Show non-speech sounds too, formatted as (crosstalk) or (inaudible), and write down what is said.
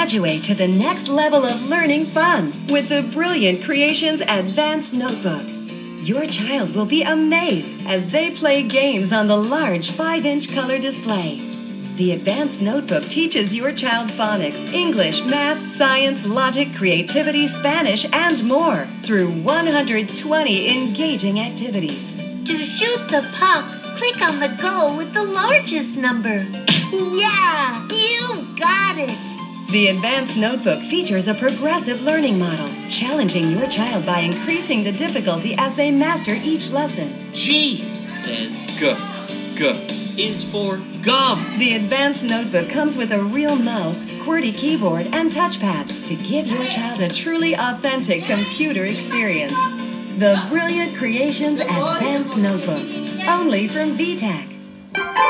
Graduate to the next level of learning fun with the Brilliant Creations Advanced Notebook. Your child will be amazed as they play games on the large 5 inch color display. The Advanced Notebook teaches your child phonics, English, math, science, logic, creativity, Spanish, and more through 120 engaging activities. To shoot the puck, click on the goal with the largest number. (coughs) Yeah. The Advanced Notebook features a progressive learning model, challenging your child by increasing the difficulty as they master each lesson. G says G. G is for gum. The Advanced Notebook comes with a real mouse, QWERTY keyboard, and touchpad to give your child a truly authentic computer experience. The Brilliant Creations Advanced Notebook, only from VTech.